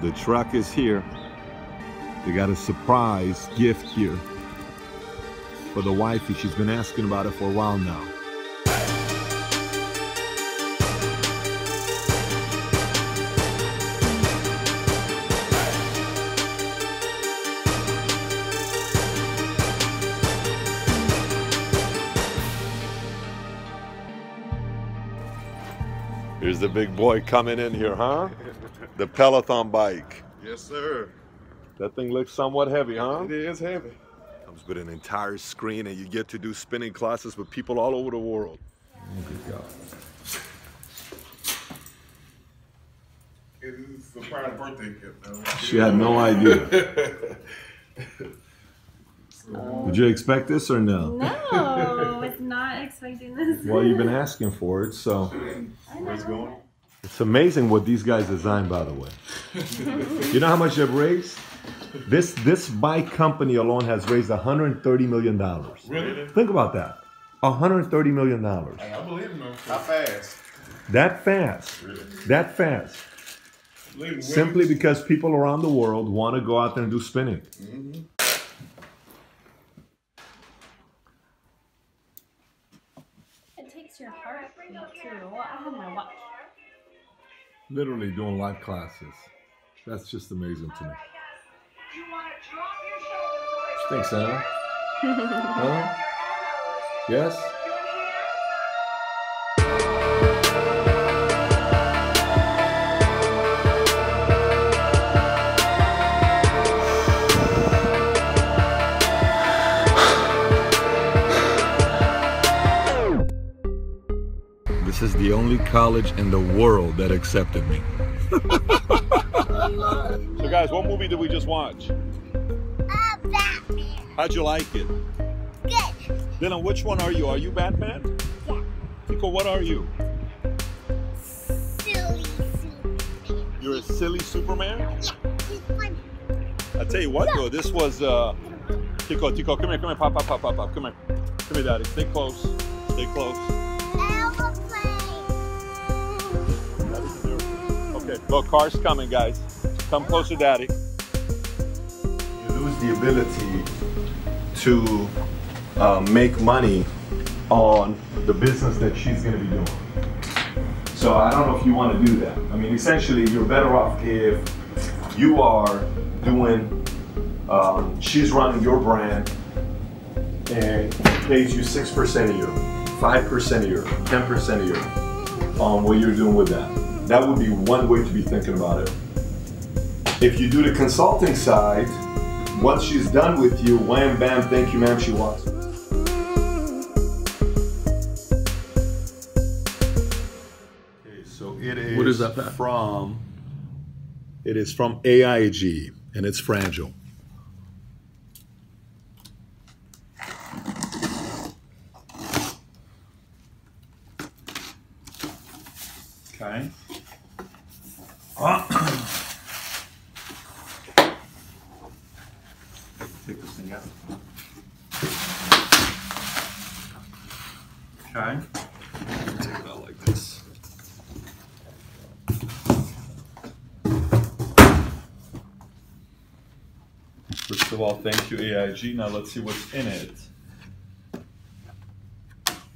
The truck is here. They got a surprise gift here for the wifey. She's been asking about it for a while now. Here's the big boy coming in here, huh? The Peloton bike. Yes, sir. That thing looks somewhat heavy, huh? It is heavy. Comes with an entire screen and you get to do spinning classes with people all over the world. Oh, it is a surprise birthday gift. She had no idea. Did you expect this or no? No, was not expecting this. Well, you've been asking for it, so Where's it going? It's amazing what these guys designed, by the way. you know how much they've raised? This this bike company alone has raised 130 million dollars. Really? Think about that. 130 million dollars. I believe in them. How fast? That fast. That fast. Ladies, Simply because people around the world want to go out there and do spinning. Mm-hmm. It takes your heart beat too. Well, I have my watch. Literally doing live classes. That's just amazing to me. Thanks, Anna. huh? Yes? This is the only college in the world that accepted me. so, guys, what movie did we just watch? Uh, Batman. How'd you like it? Good. Dylan, which one are you? Are you Batman? Yeah. Nico, what are you? Silly Superman. You're a silly Superman? He's funny. I tell you what, though, this was uh, Tico, Tico, come here, come here, pop, pop, pop, pop, pop, come here, come here, Daddy, stay close, stay close. Okay, look, car's coming, guys. Come closer, Daddy. You lose the ability to uh, make money on the business that she's going to be doing. So I don't know if you want to do that. I mean, essentially, you're better off if you are doing, um, she's running your brand and pays you 6% a year, 5% a year, 10% a year on what you're doing with that. That would be one way to be thinking about it. If you do the consulting side, once she's done with you, wham bam, thank you ma'am, she walks. Okay, so it is What is that, Pat? from it is from AIG and it's fragile. Okay. Take it out like this. First of all, thank you AIG. Now let's see what's in it.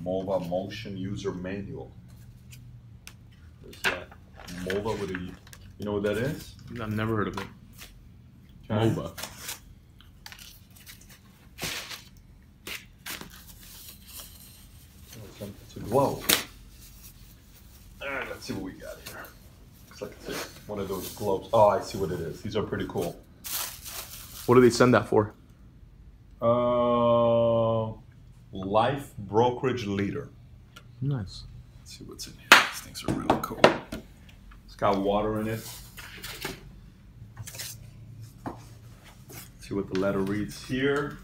MOVA Motion User Manual. What's that? MOVA with a, you know what that is? I've never heard of it. Okay. MOBA. It's a globe. Alright, let's see what we got here. Looks like it's one of those globes. Oh, I see what it is. These are pretty cool. What do they send that for? Uh, Life Brokerage Leader. Nice. Let's see what's in here. These things are really cool. It's got water in it. See what the letter reads here.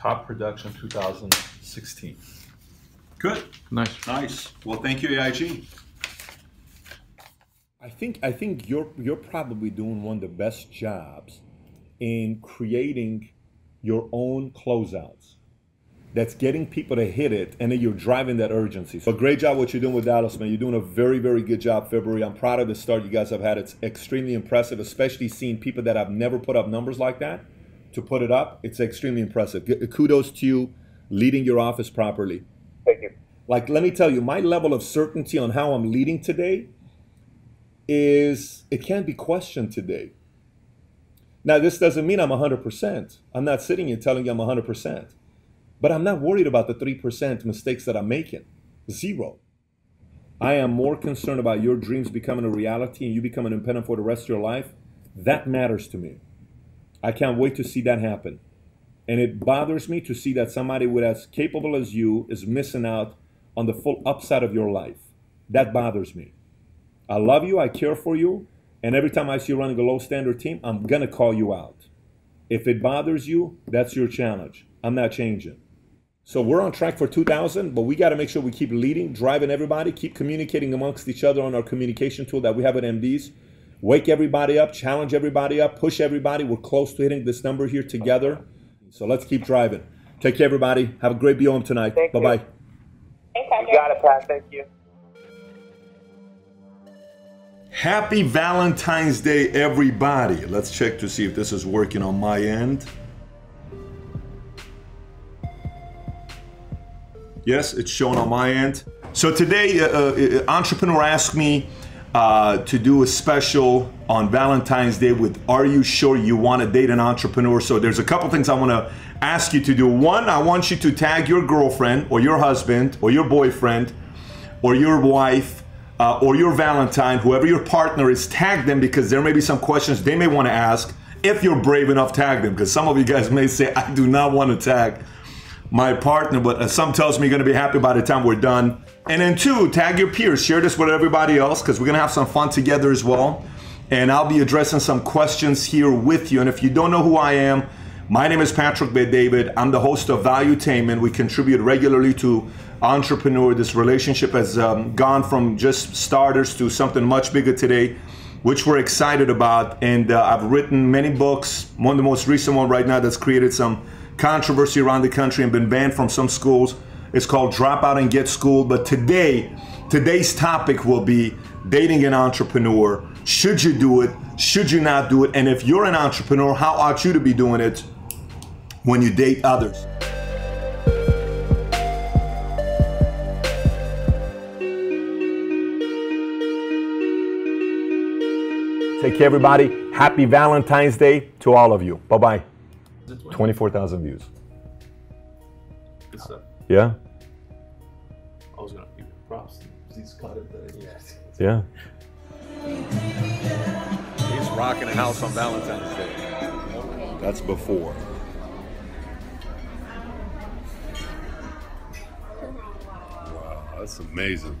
Top production 2016. Good. Nice. Nice. Well, thank you, AIG. I think I think you're you're probably doing one of the best jobs in creating your own closeouts. That's getting people to hit it, and then you're driving that urgency. So great job what you're doing with Dallas, man. You're doing a very very good job, February. I'm proud of the start you guys have had. It's extremely impressive, especially seeing people that have never put up numbers like that to put it up. It's extremely impressive. Kudos to you leading your office properly. Thank you. Like, let me tell you, my level of certainty on how I'm leading today is it can't be questioned today. Now, this doesn't mean I'm 100%. I'm not sitting here telling you I'm 100%. But I'm not worried about the 3% mistakes that I'm making. Zero. I am more concerned about your dreams becoming a reality and you becoming independent for the rest of your life. That matters to me. I can't wait to see that happen. And it bothers me to see that somebody with as capable as you is missing out on the full upside of your life. That bothers me. I love you, I care for you, and every time I see you running a low standard team, I'm gonna call you out. If it bothers you, that's your challenge. I'm not changing. So we're on track for 2000, but we got to make sure we keep leading, driving everybody, keep communicating amongst each other on our communication tool that we have at MDs. Wake everybody up, challenge everybody up, push everybody. We're close to hitting this number here together. So let's keep driving. Take care, everybody. Have a great be home tonight. Thank Bye you. bye. You got it, Pat. Thank you. Happy Valentine's Day, everybody. Let's check to see if this is working on my end. Yes, it's showing on my end. So today, uh, uh, entrepreneur asked me uh, to do a special on Valentine's Day with Are You Sure You Want to Date an Entrepreneur? So there's a couple things I want to ask you to do. One, I want you to tag your girlfriend or your husband or your boyfriend or your wife uh, or your Valentine, whoever your partner is, tag them because there may be some questions they may want to ask. If you're brave enough, tag them because some of you guys may say, I do not want to tag my partner, but some tells me you're going to be happy by the time we're done. And then two, tag your peers. Share this with everybody else because we're going to have some fun together as well. And I'll be addressing some questions here with you. And if you don't know who I am, my name is Patrick Bet-David. I'm the host of Valuetainment. We contribute regularly to Entrepreneur. This relationship has um, gone from just starters to something much bigger today, which we're excited about. And uh, I've written many books. One of the most recent one right now that's created some controversy around the country and been banned from some schools. It's called Drop Out and Get Schooled. But today, today's topic will be dating an entrepreneur. Should you do it? Should you not do it? And if you're an entrepreneur, how ought you to be doing it when you date others? Take care, everybody. Happy Valentine's Day to all of you. Bye bye. 24,000 views. Good stuff. Yeah? I was gonna give you props. He's got it there. Yeah. He's rocking a house on Valentine's Day. That's before. Wow, that's amazing.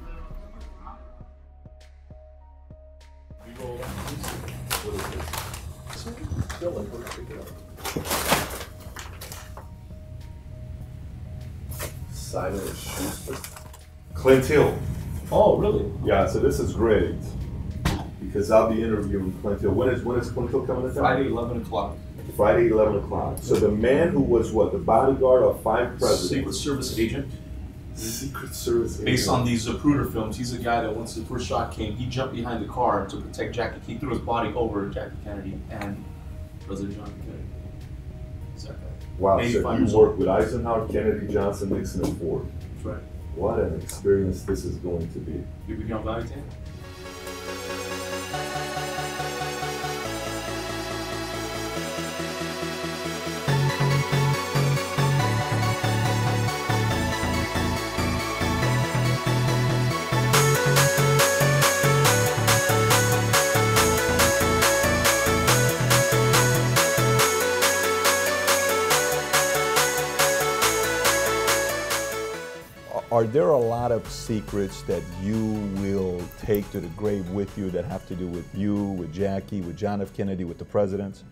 Simon & Schuster. Clint Hill. Oh, really? Yeah, so this is great because I'll be interviewing Clint Hill. When is when is Clint Hill coming to town? Friday, 11 o'clock. Friday, 11 o'clock. So the man who was what the bodyguard of five presidents? Secret. Service agent. Secret Service. agent. Based on these Zapruder films, he's a guy that once the first shot came, he jumped behind the car to protect Jackie. He threw his body over Jackie Kennedy and President John. Kennedy. Is that right? Wow, so you worked with Eisenhower, Kennedy, Johnson, Nixon, and Ford. That's right. What an experience this is going to be. You become Valentine? Are there a lot of secrets that you will take to the grave with you that have to do with you, with Jackie, with John F. Kennedy, with the presidents?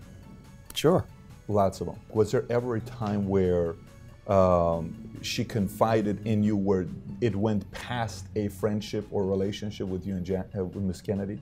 Sure. Lots of them. Was there ever a time where um, she confided in you where it went past a friendship or relationship with you and Jack, uh, with Miss Kennedy?